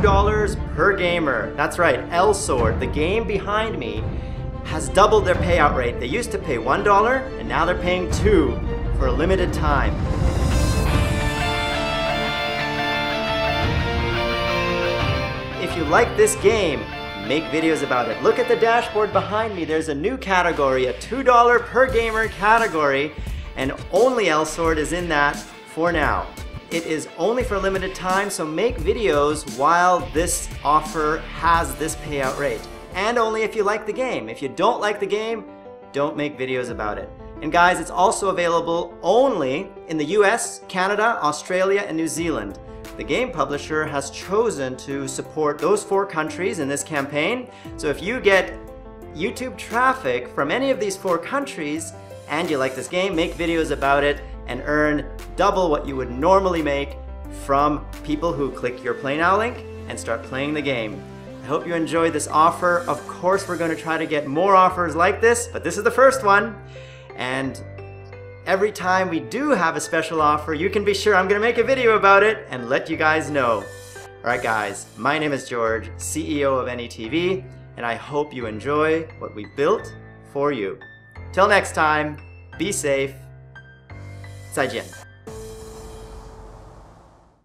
$2 per gamer. That's right, Elsword, the game behind me, has doubled their payout rate. They used to pay $1 and now they're paying 2 for a limited time. If you like this game, make videos about it. Look at the dashboard behind me. There's a new category, a $2 per gamer category, and only Elsword is in that for now. It is only for a limited time, so make videos while this offer has this payout rate. And only if you like the game. If you don't like the game, don't make videos about it. And guys, it's also available only in the US, Canada, Australia, and New Zealand. The game publisher has chosen to support those four countries in this campaign. So if you get YouTube traffic from any of these four countries and you like this game, make videos about it and earn double what you would normally make from people who click your Play Now link and start playing the game. I hope you enjoyed this offer. Of course, we're going to try to get more offers like this, but this is the first one. And every time we do have a special offer, you can be sure I'm going to make a video about it and let you guys know. Alright guys, my name is George, CEO of AnyTV, and I hope you enjoy what we built for you. Till next time, be safe, 再见。